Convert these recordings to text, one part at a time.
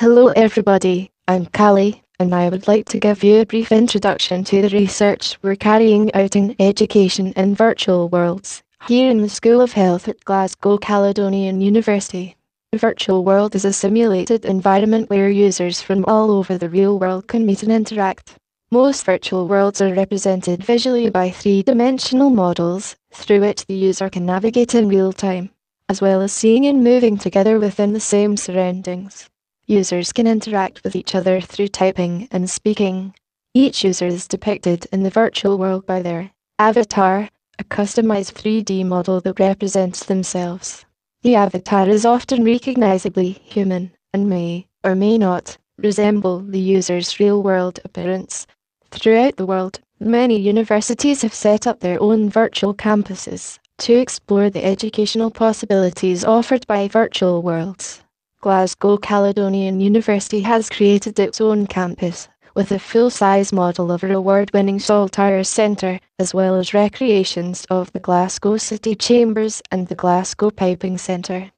Hello everybody, I'm Callie, and I would like to give you a brief introduction to the research we're carrying out in education in virtual worlds, here in the School of Health at Glasgow Caledonian University. A virtual world is a simulated environment where users from all over the real world can meet and interact. Most virtual worlds are represented visually by three-dimensional models, through which the user can navigate in real time, as well as seeing and moving together within the same surroundings. Users can interact with each other through typing and speaking. Each user is depicted in the virtual world by their avatar, a customized 3D model that represents themselves. The avatar is often recognizably human and may, or may not, resemble the user's real-world appearance, Throughout the world, many universities have set up their own virtual campuses to explore the educational possibilities offered by virtual worlds. Glasgow Caledonian University has created its own campus, with a full-size model of her award-winning Saltire Centre, as well as recreations of the Glasgow City Chambers and the Glasgow Piping Centre.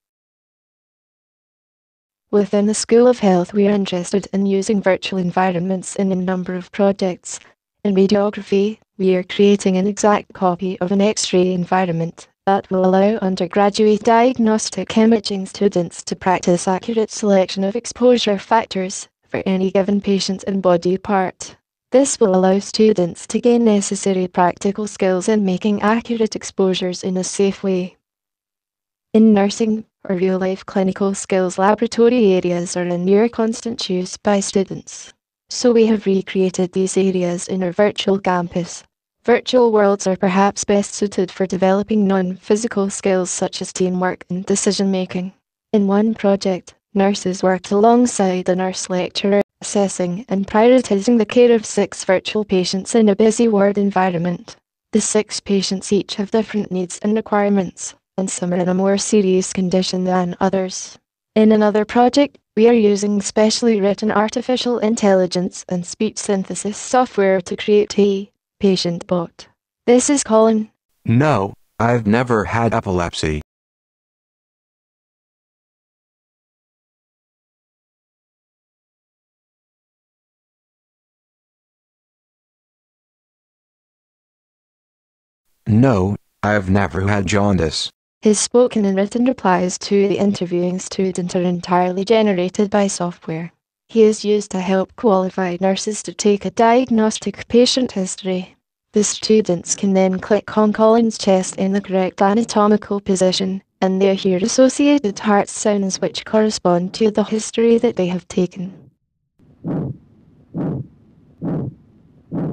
Within the School of Health we are interested in using virtual environments in a number of projects. In radiography, we are creating an exact copy of an X-ray environment that will allow undergraduate diagnostic imaging students to practice accurate selection of exposure factors for any given patient and body part. This will allow students to gain necessary practical skills in making accurate exposures in a safe way. In nursing, or real-life clinical skills laboratory areas are in near constant use by students. So we have recreated these areas in our virtual campus. Virtual worlds are perhaps best suited for developing non-physical skills such as teamwork and decision-making. In one project, nurses worked alongside a nurse lecturer, assessing and prioritising the care of six virtual patients in a busy ward environment. The six patients each have different needs and requirements and some are in a more serious condition than others. In another project, we are using specially written artificial intelligence and speech synthesis software to create a patient bot. This is Colin. No, I've never had epilepsy. No, I've never had jaundice. His spoken and written replies to the interviewing student are entirely generated by software. He is used to help qualified nurses to take a diagnostic patient history. The students can then click on Colin's chest in the correct anatomical position, and they hear associated heart sounds which correspond to the history that they have taken.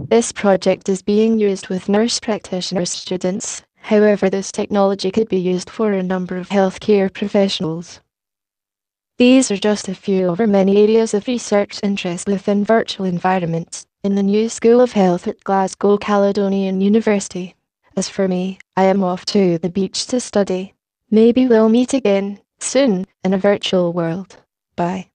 This project is being used with nurse practitioner students However, this technology could be used for a number of healthcare professionals. These are just a few of our many areas of research interest within virtual environments in the new School of Health at Glasgow Caledonian University. As for me, I am off to the beach to study. Maybe we'll meet again, soon, in a virtual world. Bye.